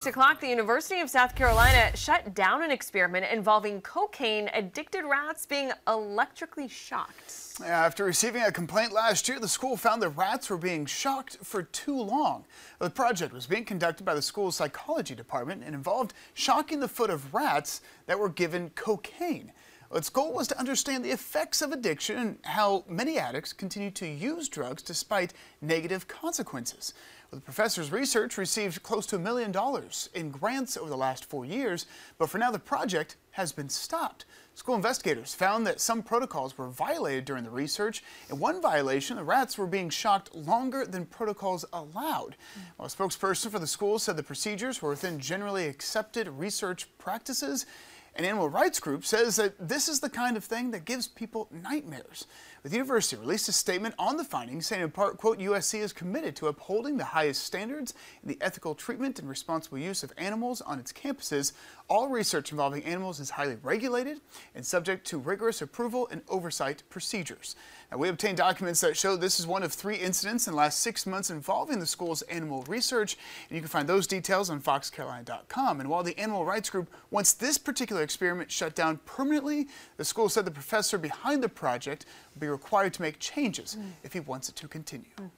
Six o'clock, the University of South Carolina shut down an experiment involving cocaine-addicted rats being electrically shocked. After receiving a complaint last year, the school found the rats were being shocked for too long. The project was being conducted by the school's psychology department and involved shocking the foot of rats that were given cocaine. Its goal was to understand the effects of addiction and how many addicts continue to use drugs despite negative consequences. Well, the professor's research received close to a million dollars in grants over the last four years, but for now the project has been stopped. School investigators found that some protocols were violated during the research. In one violation, the rats were being shocked longer than protocols allowed. A spokesperson for the school said the procedures were within generally accepted research practices. An animal rights group says that this is the kind of thing that gives people nightmares. The university released a statement on the findings saying in part, quote, USC is committed to upholding the highest standards in the ethical treatment and responsible use of animals on its campuses. All research involving animals is highly regulated and subject to rigorous approval and oversight procedures. Now, we obtained documents that show this is one of three incidents in the last six months involving the school's animal research, and you can find those details on foxcarolina.com. And while the animal rights group wants this particular experiment shut down permanently, the school said the professor behind the project will be required to make changes mm. if he wants it to continue. Mm.